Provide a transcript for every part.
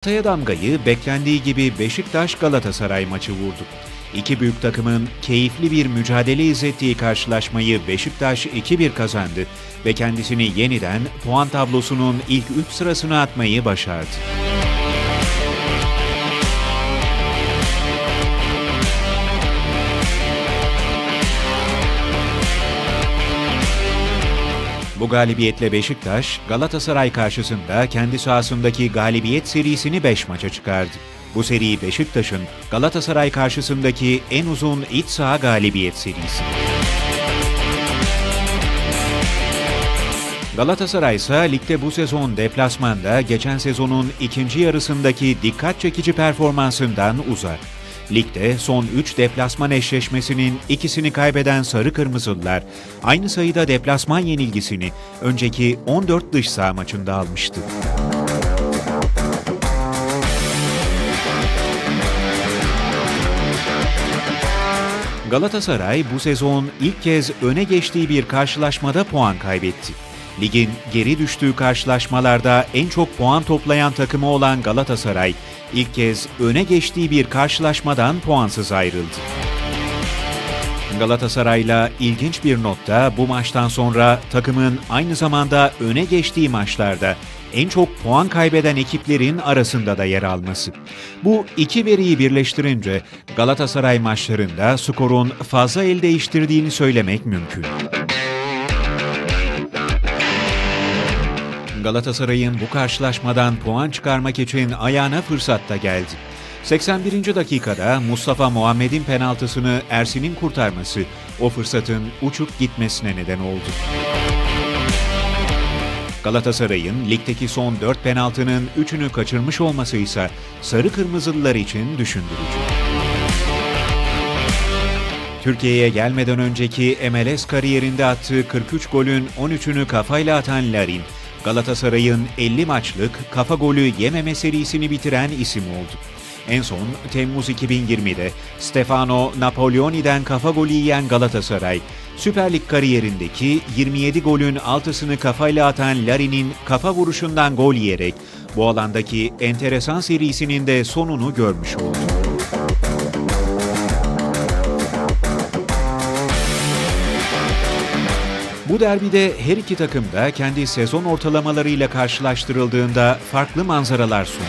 Ortaya damgayı beklendiği gibi Beşiktaş-Galatasaray maçı vurdu. İki büyük takımın keyifli bir mücadele izlettiği karşılaşmayı Beşiktaş 2-1 kazandı ve kendisini yeniden puan tablosunun ilk 3 sırasına atmayı başardı. Bu galibiyetle Beşiktaş, Galatasaray karşısında kendi sahasındaki galibiyet serisini 5 maça çıkardı. Bu seri Beşiktaş'ın Galatasaray karşısındaki en uzun iç saha galibiyet serisi. Galatasaray ise ligde bu sezon deplasmanda geçen sezonun ikinci yarısındaki dikkat çekici performansından uzak. Ligde son 3 deplasman eşleşmesinin ikisini kaybeden Sarı Kırmızılılar aynı sayıda deplasman yenilgisini önceki 14 dış saha maçında almıştı. Galatasaray bu sezon ilk kez öne geçtiği bir karşılaşmada puan kaybetti. Ligin geri düştüğü karşılaşmalarda en çok puan toplayan takımı olan Galatasaray, ilk kez öne geçtiği bir karşılaşmadan puansız ayrıldı. Galatasaray'la ilginç bir notta bu maçtan sonra takımın aynı zamanda öne geçtiği maçlarda en çok puan kaybeden ekiplerin arasında da yer alması. Bu iki veriyi birleştirince Galatasaray maçlarında skorun fazla el değiştirdiğini söylemek mümkün. Galatasaray'ın bu karşılaşmadan puan çıkarmak için ayağına fırsat da geldi. 81. dakikada Mustafa Muhammed'in penaltısını Ersin'in kurtarması o fırsatın uçup gitmesine neden oldu. Galatasaray'ın ligdeki son 4 penaltının 3'ünü kaçırmış olması ise sarı kırmızılılar için düşündürücü. Türkiye'ye gelmeden önceki MLS kariyerinde attığı 43 golün 13'ünü kafayla atan Larin, Galatasaray'ın 50 maçlık kafa golü yememe serisini bitiren isim oldu. En son Temmuz 2020'de Stefano Napoleoni'den kafa golü yiyen Galatasaray, Süper Lig kariyerindeki 27 golün altısını kafayla atan Larin'in kafa vuruşundan gol yiyerek bu alandaki enteresan serisinin de sonunu görmüş oldu. Bu derbide her iki takım da kendi sezon ortalamalarıyla karşılaştırıldığında farklı manzaralar sundu.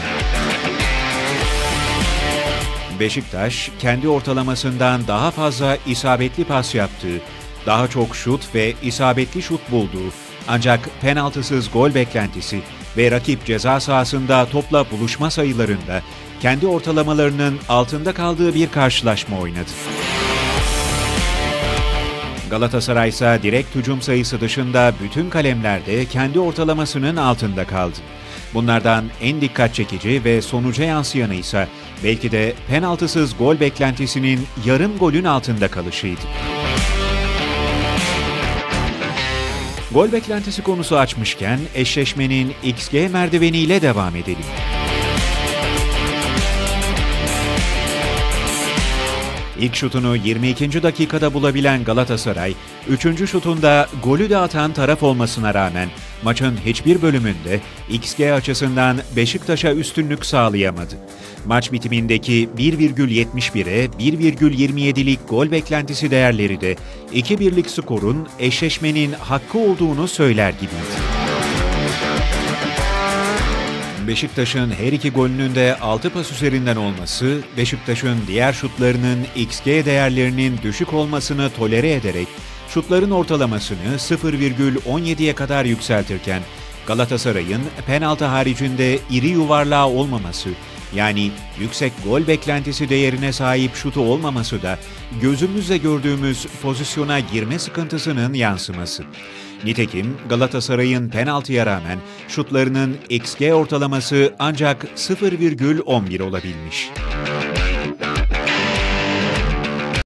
Beşiktaş, kendi ortalamasından daha fazla isabetli pas yaptığı, daha çok şut ve isabetli şut bulduğu, ancak penaltısız gol beklentisi ve rakip ceza sahasında topla buluşma sayılarında kendi ortalamalarının altında kaldığı bir karşılaşma oynadı. Galatasaray ise direkt hücum sayısı dışında bütün kalemlerde kendi ortalamasının altında kaldı. Bunlardan en dikkat çekici ve sonuca yansıyanı ise belki de penaltısız gol beklentisinin yarım golün altında kalışıydı. Gol beklentisi konusu açmışken eşleşmenin XG merdiveniyle devam edelim. İlk şutunu 22. dakikada bulabilen Galatasaray, 3. şutunda golü de atan taraf olmasına rağmen maçın hiçbir bölümünde XG açısından Beşiktaş'a üstünlük sağlayamadı. Maç bitimindeki 1,71'e 1,27'lik gol beklentisi değerleri de 2-1'lik skorun eşleşmenin hakkı olduğunu söyler gibiydi. Beşiktaş'ın her iki golünün de 6 pas üzerinden olması, Beşiktaş'ın diğer şutlarının XG değerlerinin düşük olmasını tolere ederek şutların ortalamasını 0,17'ye kadar yükseltirken Galatasaray'ın penaltı haricinde iri yuvarlağı olmaması, yani yüksek gol beklentisi değerine sahip şutu olmaması da gözümüzle gördüğümüz pozisyona girme sıkıntısının yansıması. Nitekim Galatasaray'ın penaltıya rağmen şutlarının XG ortalaması ancak 0,11 olabilmiş.